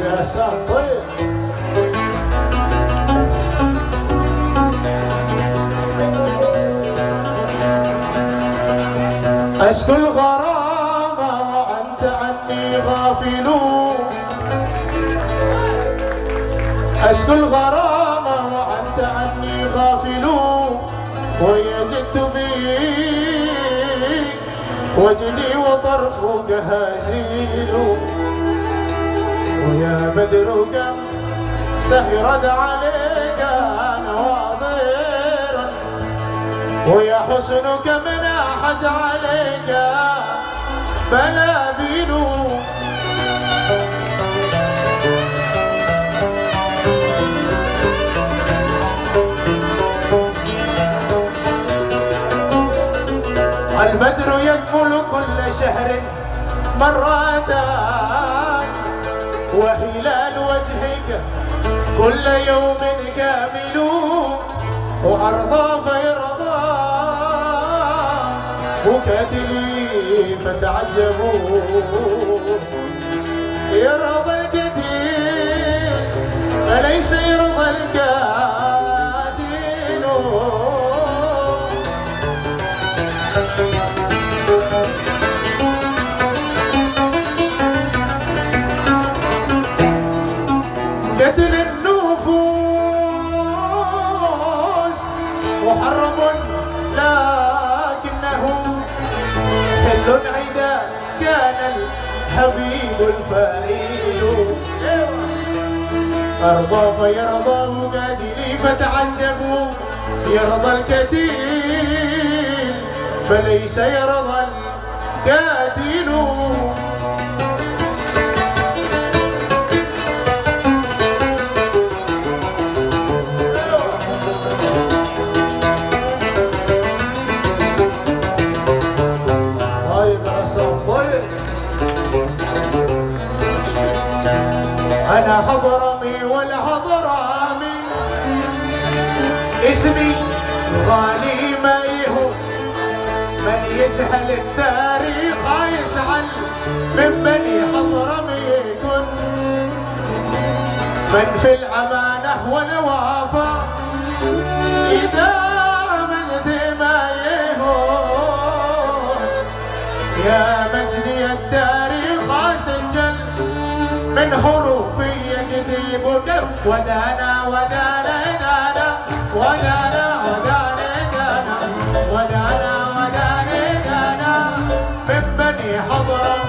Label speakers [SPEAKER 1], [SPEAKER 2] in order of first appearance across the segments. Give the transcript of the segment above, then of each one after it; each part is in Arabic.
[SPEAKER 1] لباسه طيب أشكو الغرامة وأنت عني غافل. أشكو الغرامة وأنت عني غافل. ويجدت بي وجلي وطرفك هازيل ويا بدر كم سهرت عليك نواظر ويا حسنك مناحت عليك بلابل البدر يكمل كل شهر مرتان كل يوم كامل وأرضى فيرضى بكتلي فتعجبوا. يرضى الكثير فليس يرضى الكاتل قتل النفوس محرم لكنه حل عدا كان الحبيب الفائل أرضى فيرضى مجادلي فتعجبوا يرضى الكتيل فليس يرضى الكاتل أنا حضرمي ولا حضرامي اسمي غالي ما يهو من يجهل التاريخ يسعل من بني حضرمي يكون. من في الأمانة والوفا إذا من ما يهون يا مجدي التاريخ سجل من حروفي يكتب ودانا ودانا دانا. ودانا ودانا دانا. ودانا ودانا دانا. من بني حضرة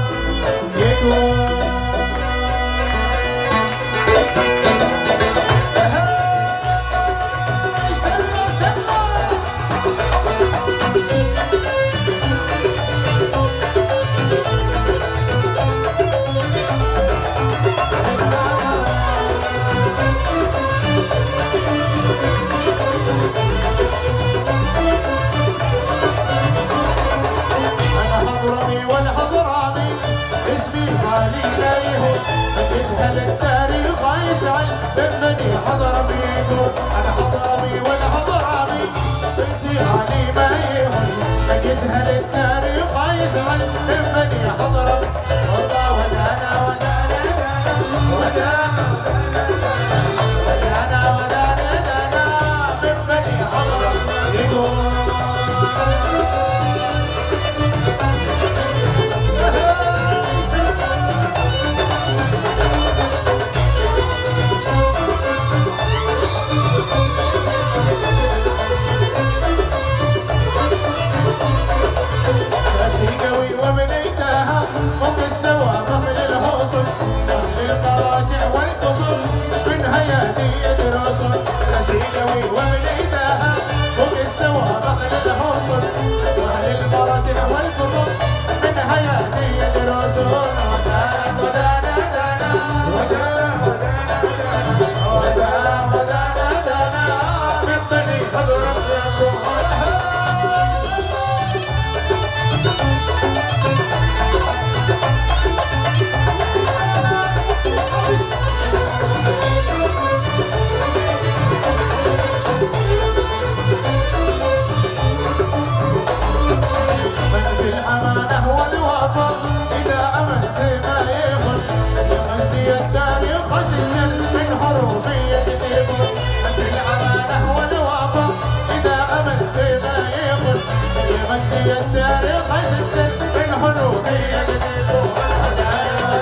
[SPEAKER 1] اسمي غالي لا يهون من بني حضرمي يقول أنا حضرمي والحضرامي بنتي غالي ما يهون التاريخ يسعد من بني حضرمي والله ودانا ودانا ودانا ودانا يمزني التاريخ سجل من حروفي يكتب من في الأمانة والوفا إذا أمنت ما حروفية ودانا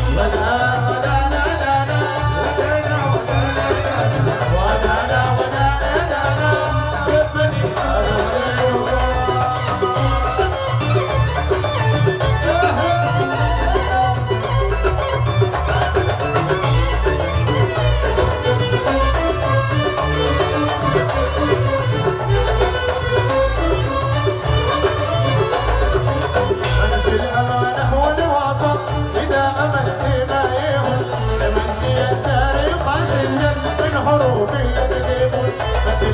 [SPEAKER 1] la.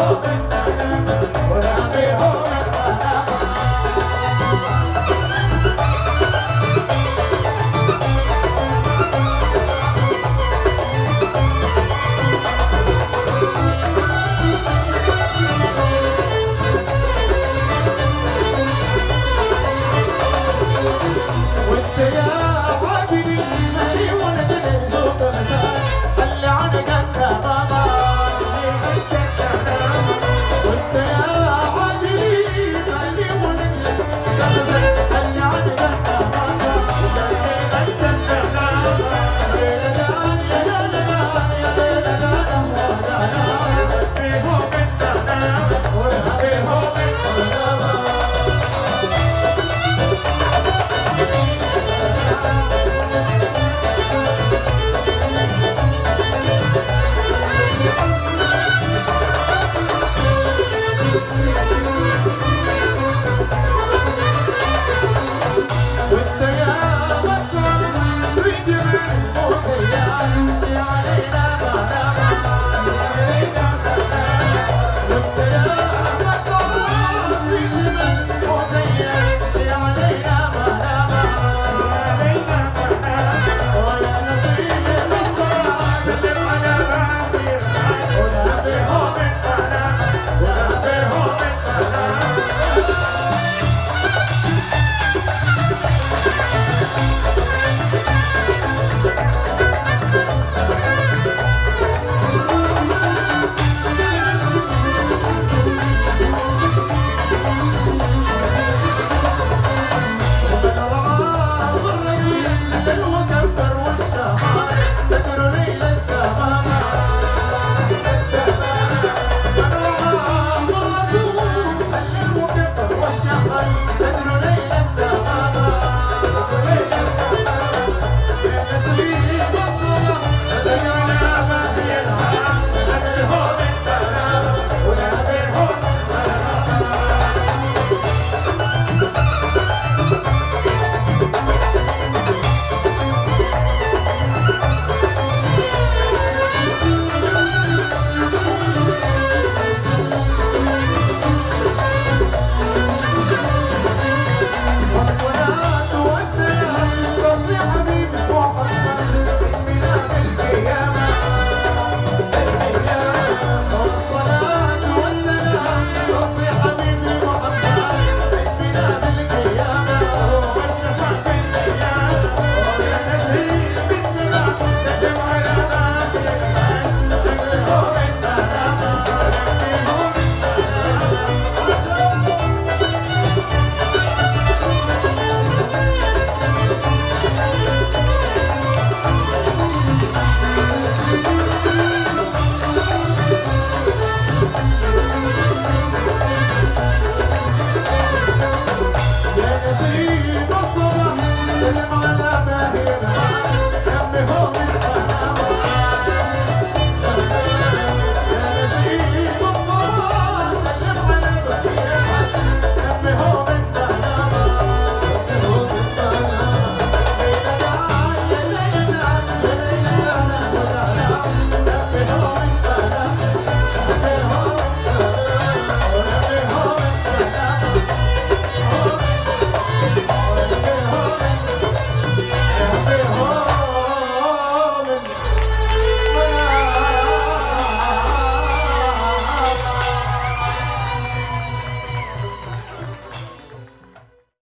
[SPEAKER 1] Oh,